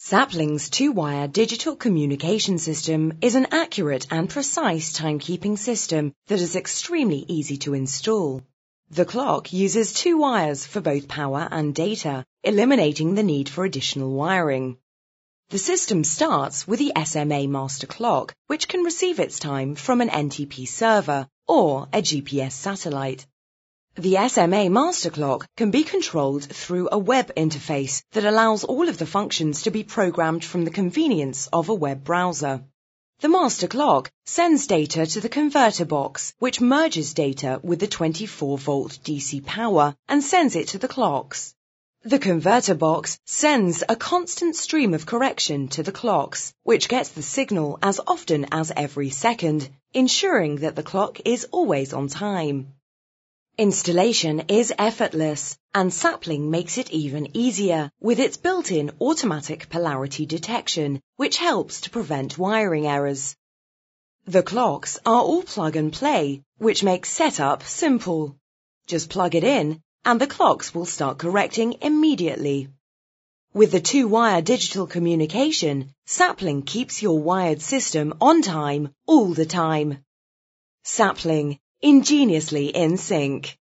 Sapling's two-wire digital communication system is an accurate and precise timekeeping system that is extremely easy to install. The clock uses two wires for both power and data, eliminating the need for additional wiring. The system starts with the SMA master clock, which can receive its time from an NTP server or a GPS satellite. The SMA master clock can be controlled through a web interface that allows all of the functions to be programmed from the convenience of a web browser. The master clock sends data to the converter box, which merges data with the 24 volt DC power and sends it to the clocks. The converter box sends a constant stream of correction to the clocks, which gets the signal as often as every second, ensuring that the clock is always on time. Installation is effortless, and Sapling makes it even easier with its built-in automatic polarity detection, which helps to prevent wiring errors. The clocks are all plug and play, which makes setup simple. Just plug it in, and the clocks will start correcting immediately. With the two-wire digital communication, Sapling keeps your wired system on time all the time. Sapling ingeniously in sync.